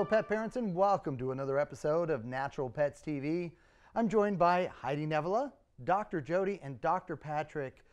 Hello, pet parents, and welcome to another episode of Natural Pets TV. I'm joined by Heidi Nevala, Dr. Jodie, and Dr. Patrick.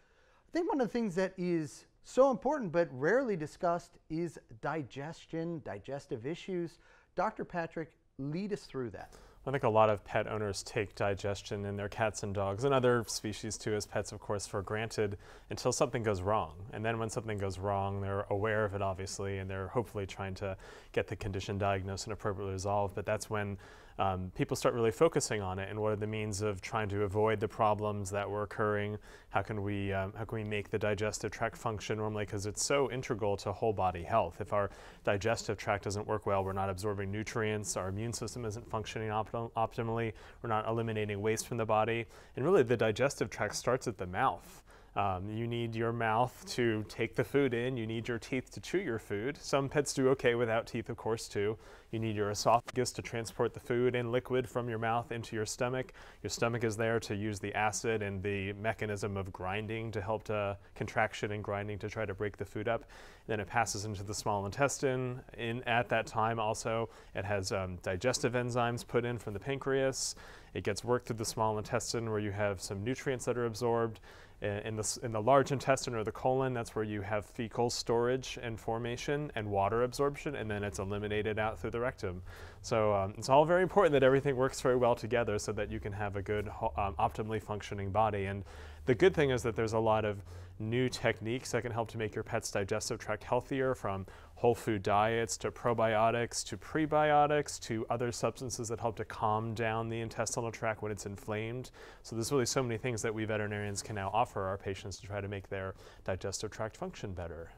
I think one of the things that is so important but rarely discussed is digestion, digestive issues. Dr. Patrick, lead us through that. I think a lot of pet owners take digestion in their cats and dogs and other species too as pets, of course, for granted until something goes wrong. And then when something goes wrong, they're aware of it, obviously, and they're hopefully trying to get the condition diagnosed and appropriately resolved. But that's when um, people start really focusing on it and what are the means of trying to avoid the problems that were occurring. How can we um, how can we make the digestive tract function normally? Because it's so integral to whole body health. If our digestive tract doesn't work well, we're not absorbing nutrients, our immune system isn't functioning optim optimally, we're not eliminating waste from the body, and really the digestive tract starts at the mouth. Um, you need your mouth to take the food in. You need your teeth to chew your food. Some pets do okay without teeth, of course, too. You need your esophagus to transport the food and liquid from your mouth into your stomach. Your stomach is there to use the acid and the mechanism of grinding to help to contraction and grinding to try to break the food up. Then it passes into the small intestine. In at that time, also, it has um, digestive enzymes put in from the pancreas. It gets worked through the small intestine where you have some nutrients that are absorbed in the, in the large intestine or the colon, that's where you have fecal storage and formation and water absorption, and then it's eliminated out through the rectum. So um, it's all very important that everything works very well together so that you can have a good, um, optimally functioning body. And the good thing is that there's a lot of new techniques that can help to make your pet's digestive tract healthier from whole food diets to probiotics to prebiotics to other substances that help to calm down the intestinal tract when it's inflamed. So there's really so many things that we veterinarians can now offer our patients to try to make their digestive tract function better.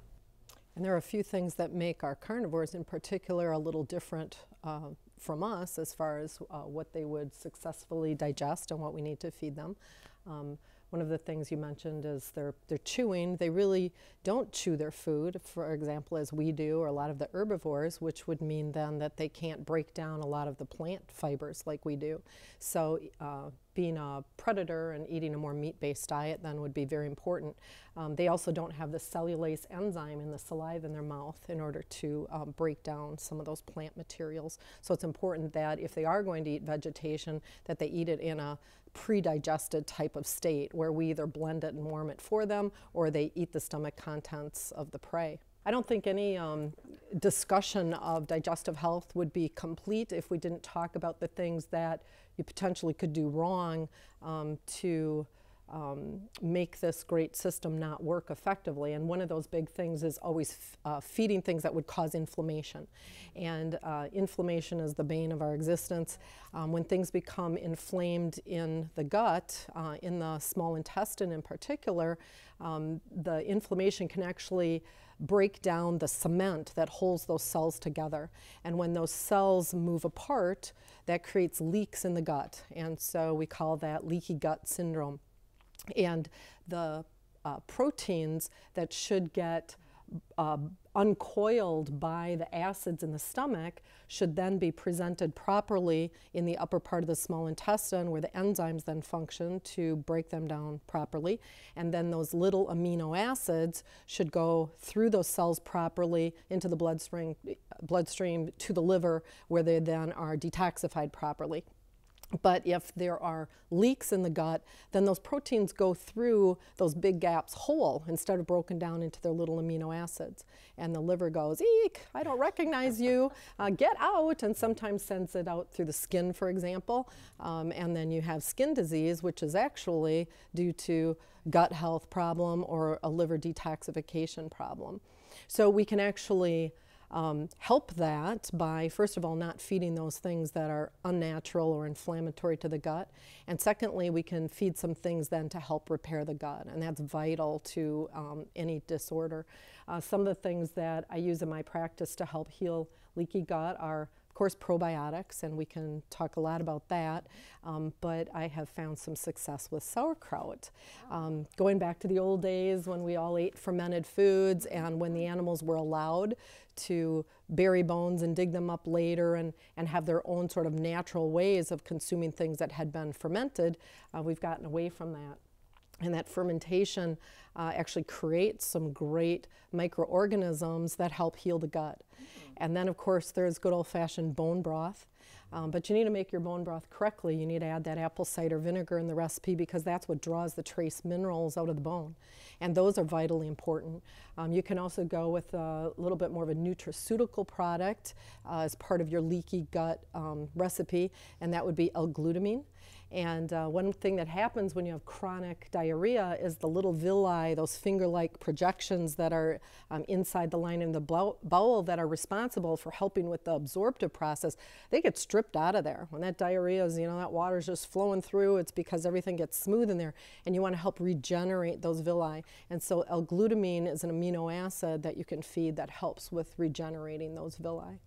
And there are a few things that make our carnivores in particular a little different uh, from us as far as uh, what they would successfully digest and what we need to feed them. Um, one of the things you mentioned is they're, they're chewing. They really don't chew their food, for example, as we do, or a lot of the herbivores, which would mean then that they can't break down a lot of the plant fibers like we do. So uh, being a predator and eating a more meat-based diet then would be very important. Um, they also don't have the cellulase enzyme in the saliva in their mouth in order to um, break down some of those plant materials. So it's important that if they are going to eat vegetation, that they eat it in a pre-digested type of state where we either blend it and warm it for them or they eat the stomach contents of the prey. I don't think any um, discussion of digestive health would be complete if we didn't talk about the things that you potentially could do wrong um, to um, make this great system not work effectively. And one of those big things is always uh, feeding things that would cause inflammation. And uh, inflammation is the bane of our existence. Um, when things become inflamed in the gut, uh, in the small intestine in particular, um, the inflammation can actually break down the cement that holds those cells together. And when those cells move apart, that creates leaks in the gut. And so we call that leaky gut syndrome and the uh, proteins that should get uh, uncoiled by the acids in the stomach should then be presented properly in the upper part of the small intestine where the enzymes then function to break them down properly. And then those little amino acids should go through those cells properly into the bloodstream, bloodstream to the liver where they then are detoxified properly. But if there are leaks in the gut, then those proteins go through those big gaps whole instead of broken down into their little amino acids. And the liver goes, eek, I don't recognize you, uh, get out, and sometimes sends it out through the skin, for example. Um, and then you have skin disease, which is actually due to gut health problem or a liver detoxification problem. So we can actually um, help that by, first of all, not feeding those things that are unnatural or inflammatory to the gut. And secondly, we can feed some things then to help repair the gut, and that's vital to um, any disorder. Uh, some of the things that I use in my practice to help heal leaky gut are course, probiotics, and we can talk a lot about that. Um, but I have found some success with sauerkraut. Um, going back to the old days when we all ate fermented foods and when the animals were allowed to bury bones and dig them up later and, and have their own sort of natural ways of consuming things that had been fermented, uh, we've gotten away from that. And that fermentation uh, actually creates some great microorganisms that help heal the gut. And then, of course, there's good old fashioned bone broth. Um, but you need to make your bone broth correctly. You need to add that apple cider vinegar in the recipe because that's what draws the trace minerals out of the bone. And those are vitally important. Um, you can also go with a little bit more of a nutraceutical product uh, as part of your leaky gut um, recipe, and that would be L-glutamine. And uh, one thing that happens when you have chronic diarrhea is the little villi, those finger like projections that are um, inside the lining of the bowel that are responsible for helping with the absorptive process, they get stripped out of there. When that diarrhea is, you know, that water's just flowing through, it's because everything gets smooth in there. And you want to help regenerate those villi. And so L glutamine is an amino acid that you can feed that helps with regenerating those villi.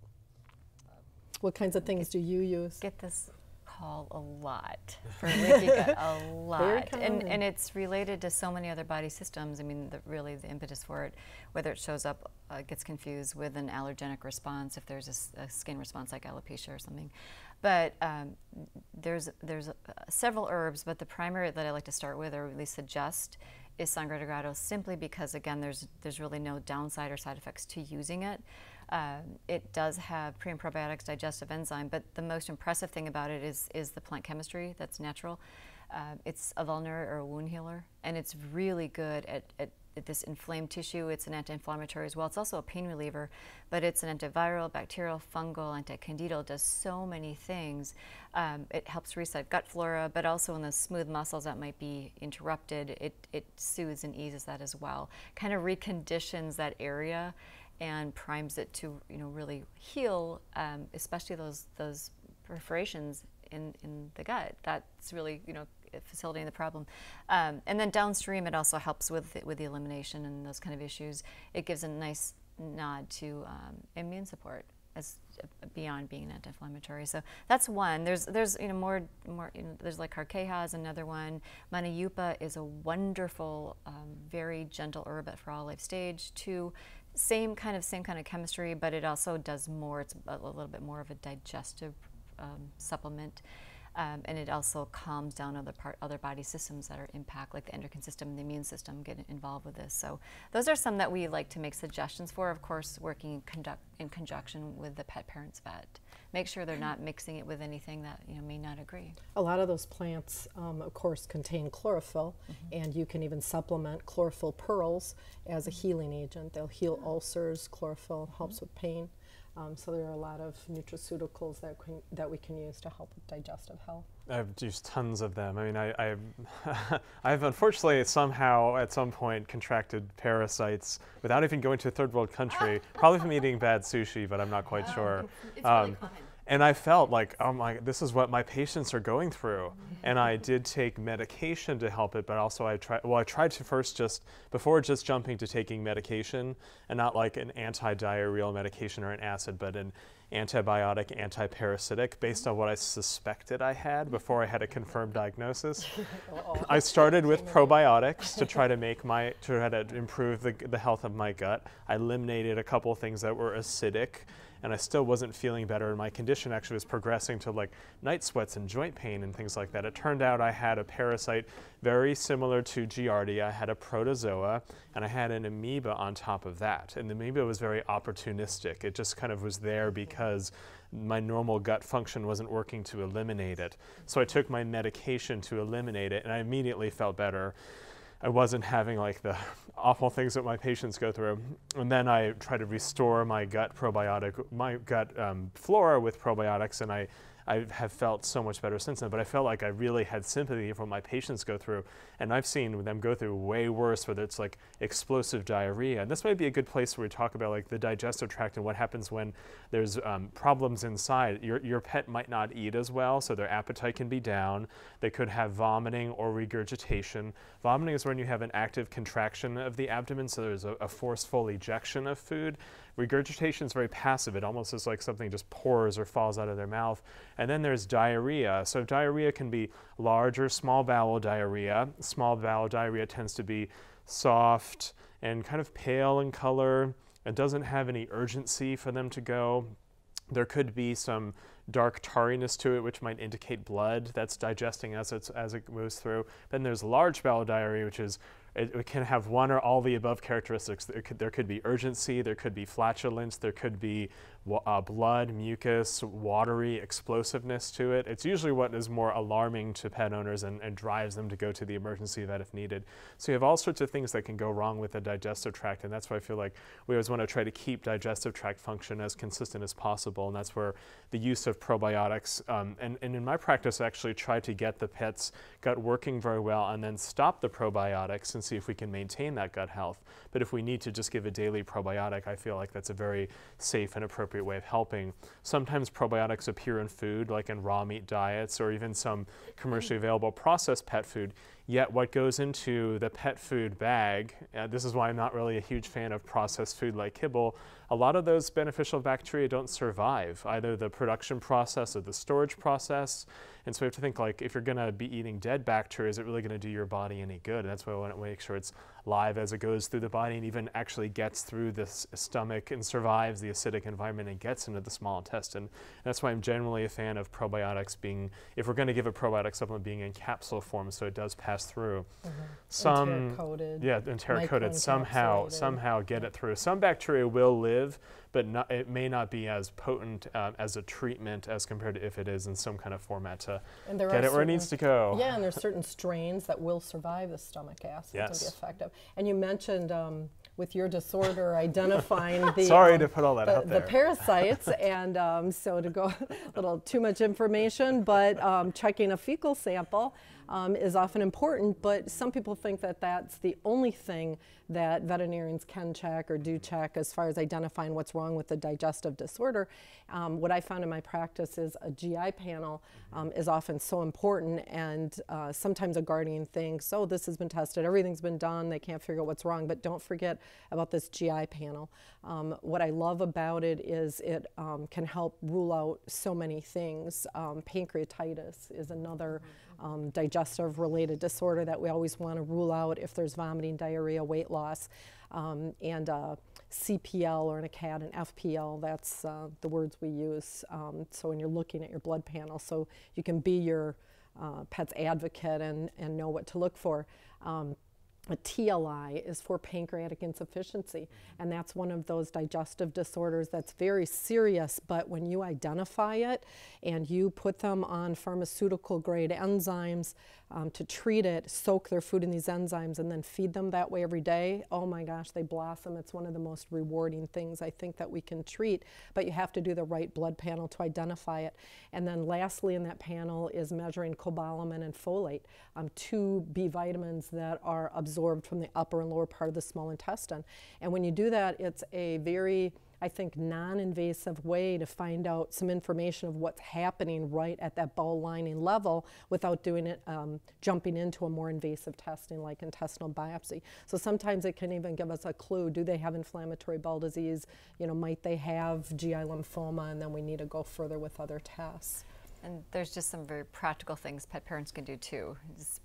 What kinds of things do you use? Get this call a lot for leaky gut, a lot. And, and it's related to so many other body systems. I mean, the, really the impetus for it, whether it shows up, uh, gets confused with an allergenic response, if there's a, a skin response like alopecia or something. But um, there's, there's uh, several herbs, but the primary that I like to start with, or at least suggest, is Sangre de Grado simply because, again, there's, there's really no downside or side effects to using it. Uh, it does have pre and probiotics, digestive enzyme, but the most impressive thing about it is, is the plant chemistry that's natural. Uh, it's a vulner or a wound healer, and it's really good at, at, at this inflamed tissue. It's an anti-inflammatory as well. It's also a pain reliever, but it's an antiviral, bacterial, fungal, anti-candidal. Does so many things. Um, it helps reset gut flora, but also in the smooth muscles that might be interrupted, it, it soothes and eases that as well. Kind of reconditions that area and primes it to you know really heal, um, especially those those perforations in, in the gut. That's really you know facilitating the problem. Um, and then downstream, it also helps with with the elimination and those kind of issues. It gives a nice nod to um, immune support as beyond being anti-inflammatory. So that's one. There's there's you know more more you know, there's like Carqueja is another one. Manayupa is a wonderful, um, very gentle herb at for all life stage. Two, same kind of same kind of chemistry, but it also does more. It's a, little bit more of a digestive um, supplement. Um, and it also calms down other part, other body systems that are impact, like the endocrine system, and the immune system, get involved with this. So those are some that we like to make suggestions for. Of course, working in, conduct, in conjunction with the pet parents vet. Make sure they're not mixing it with anything that you know may not agree. A lot of those plants, um, of course, contain chlorophyll, mm-hmm. and you can even supplement chlorophyll pearls as a healing agent. They'll heal ulcers. Chlorophyll helps mm-hmm. with pain. Um, so there are a lot of nutraceuticals that, can, that we can use to help with digestive health. I've used tons of them. I mean, I, I, I've unfortunately somehow at some point contracted parasites without even going to a third world country, probably from eating bad sushi, but I'm not quite oh, sure. It's, it's um, really common and I felt like, oh my, this is what my patients are going through. and I did take medication to help it, but also I tried, well, I tried to first just, before just jumping to taking medication, and not like an anti-diarrheal medication or an acid, but an antibiotic, anti-parasitic, based on what I suspected I had before I had a confirmed diagnosis. I started with probiotics to try to make my, to try to improve the, the health of my gut. I eliminated a couple things that were acidic and I still wasn't feeling better. And my condition actually was progressing to like night sweats and joint pain and things like that. It turned out I had a parasite very similar to Giardia. I had a protozoa and I had an amoeba on top of that. And the amoeba was very opportunistic. It just kind of was there because my normal gut function wasn't working to eliminate it. So I took my medication to eliminate it and I immediately felt better. I wasn't having like the awful things that my patients go through. And then I try to restore my gut probiotic, my gut um, flora with probiotics, and I I have felt so much better since then. But I felt like I really had sympathy for what my patients go through, and I've seen them go through way worse, whether it's like explosive diarrhea. And this might be a good place where we talk about like the digestive tract and what happens when there's um, problems inside. Your your pet might not eat as well, so their appetite can be down. They could have vomiting or regurgitation. Vomiting is when you have an active contraction of the abdomen, so there's a, a forceful ejection of food. Regurgitation is very passive. It almost is like something just pours or falls out of their mouth. And then there's diarrhea. So diarrhea can be large or small bowel diarrhea. Small bowel diarrhea tends to be soft and kind of pale in color. It doesn't have any urgency for them to go. There could be some dark tarriness to it, which might indicate blood that's digesting as, it's, as it moves through. Then there's large bowel diarrhea, which is it, it, can have one or all the above characteristics. There could, there could be urgency, there could be flatulence, there could be uh, blood, mucus, watery explosiveness to it. It's usually what is more alarming to pet owners and, and, drives them to go to the emergency vet if needed. So you have all sorts of things that can go wrong with the digestive tract, and that's why I feel like we always want to try to keep digestive tract function as consistent as possible, and that's where the use of probiotics, um, and, and in my practice, I actually try to get the pet's gut working very well and then stop the probiotics and see if we can maintain that gut health. But if we need to just give a daily probiotic, I feel like that's a very safe and appropriate appropriate way of helping. Sometimes probiotics appear in food, like in raw meat diets or even some commercially available processed pet food. Yet, what goes into the pet food bag, uh, this is why I'm not really a huge fan of processed food like kibble, a lot of those beneficial bacteria don't survive either the production process or the storage process. And so we have to think like if you're going to be eating dead bacteria, is it really going to do your body any good? And that's why we want to make sure it's live as it goes through the body and even actually gets through the stomach and survives the acidic environment and gets into the small intestine. And that's why I'm generally a fan of probiotics being, if we're going to give a probiotic supplement, being in capsule form so it does pass through. Mm-hmm. Some, enteric-coated, yeah, enteric-coated, somehow, somehow get it through. Some bacteria will live but not, it may not be as potent um, as a treatment as compared to if it is in some kind of format to get it where it needs to go. Yeah, and there's certain strains that will survive the stomach acid yes. to be effective. And you mentioned um, with your disorder identifying the sorry um, to put all that the, out there. the parasites and um, so to go a little too much information but um, checking a fecal sample um, is often important, but some people think that that's the only thing that veterinarians can check or do check as far as identifying what's wrong with the digestive disorder. Um, what I found in my practice is a GI panel um, is often so important, and uh, sometimes a guardian thinks, oh, this has been tested, everything's been done, they can't figure out what's wrong, but don't forget about this GI panel. Um, what I love about it is it um, can help rule out so many things. Um, pancreatitis is another. Mm-hmm um, digestive related disorder that we always want to rule out if there's vomiting, diarrhea, weight loss. Um, and uh, CPL or in a an FPL, that's uh, the words we use. Um, so when you're looking at your blood panel, so you can be your uh, pet's advocate and, and know what to look for. Um, a TLI is for pancreatic insufficiency, and that's one of those digestive disorders that's very serious. But when you identify it and you put them on pharmaceutical grade enzymes um, to treat it, soak their food in these enzymes, and then feed them that way every day, oh my gosh, they blossom. It's one of the most rewarding things I think that we can treat. But you have to do the right blood panel to identify it. And then lastly, in that panel is measuring cobalamin and folate, um, two B vitamins that are absorbed absorbed from the upper and lower part of the small intestine. And when you do that, it's a very I think, non invasive way to find out some information of what's happening right at that bowel lining level without doing it, um, jumping into a more invasive testing like intestinal biopsy. So sometimes it can even give us a clue do they have inflammatory bowel disease? You know, might they have GI lymphoma? And then we need to go further with other tests. And there's just some very practical things pet parents can do too. Just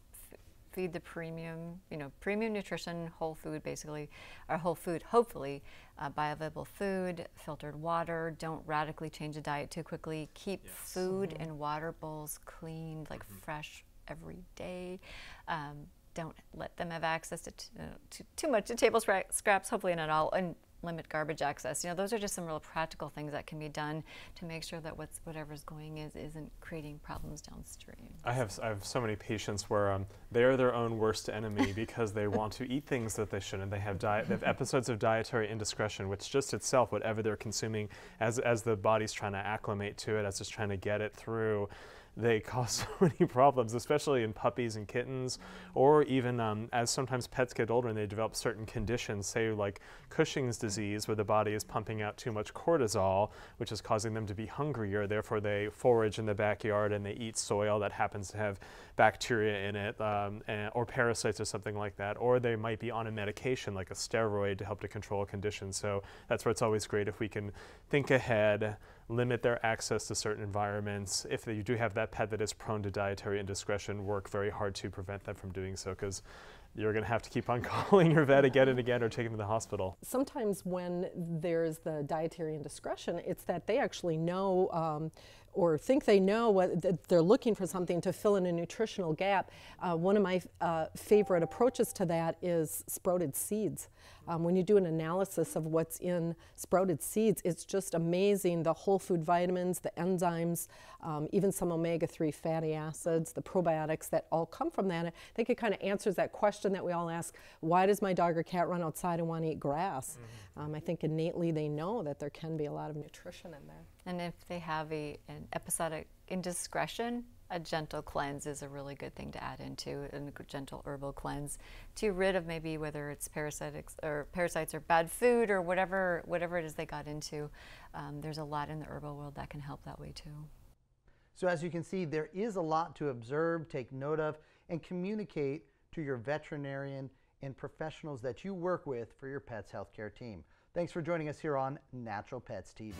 feed the premium, you know, premium nutrition, whole food basically, or whole food, hopefully, uh, bioavailable food, filtered water. Don't radically change the diet too quickly. Keep yes. food mm-hmm. and water bowls clean, like mm-hmm. fresh every day. Um, don't let them have access to, t- uh, to too much to table scraps, hopefully not all, and limit garbage access. You know, those are just some real practical things that can be done to make sure that what's whatever's going is isn't creating problems downstream. I have I have so many patients where um, they are their own worst enemy because they want to eat things that they shouldn't. They have diet they have episodes of dietary indiscretion, which just itself, whatever they're consuming, as as the body's trying to acclimate to it, as it's trying to get it through they cause so many problems, especially in puppies and kittens, or even um, as sometimes pets get older and they develop certain conditions, say like Cushing's disease, where the body is pumping out too much cortisol, which is causing them to be hungrier. Therefore, they forage in the backyard and they eat soil that happens to have bacteria in it, um, and, or parasites or something like that. Or they might be on a medication like a steroid to help to control a condition. So that's where it's always great if we can think ahead limit their access to certain environments. If you do have that pet that is prone to dietary indiscretion, work very hard to prevent them from doing so because you're going to have to keep on calling your vet again and again or taking them to the hospital. Sometimes when there's the dietary indiscretion, it's that they actually know um, or think they know what that they're looking for something to fill in a nutritional gap. Uh, one of my uh, favorite approaches to that is sprouted seeds. Um, when you do an analysis of what's in sprouted seeds, it's just amazing the whole food vitamins, the enzymes, um, even some omega 3 fatty acids, the probiotics that all come from that. I think it kind of answers that question that we all ask why does my dog or cat run outside and want to eat grass? Mm-hmm. Um, I think innately they know that there can be a lot of nutrition in there. And if they have a, an episodic indiscretion, a gentle cleanse is a really good thing to add into a gentle herbal cleanse to rid of maybe whether it's parasites or parasites or bad food or whatever whatever it is they got into. Um, there's a lot in the herbal world that can help that way too. So as you can see, there is a lot to observe, take note of, and communicate to your veterinarian and professionals that you work with for your pet's healthcare team. Thanks for joining us here on Natural Pets TV.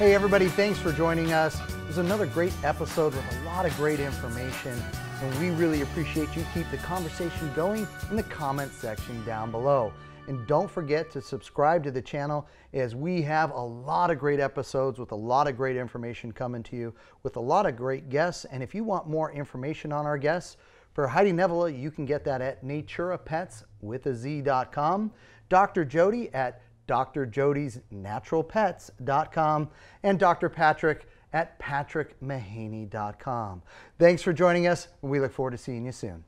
Hey everybody, thanks for joining us. It was another great episode with a lot of great information, and we really appreciate you keep the conversation going in the comment section down below. And don't forget to subscribe to the channel as we have a lot of great episodes with a lot of great information coming to you with a lot of great guests. And if you want more information on our guests, for Heidi Nevala, you can get that at naturapetswithaz.com. Dr. Jodie at drjodiesnaturalpets.com, and Dr. Patrick at patrickmahaney.com. Thanks for joining us, and we look forward to seeing you soon.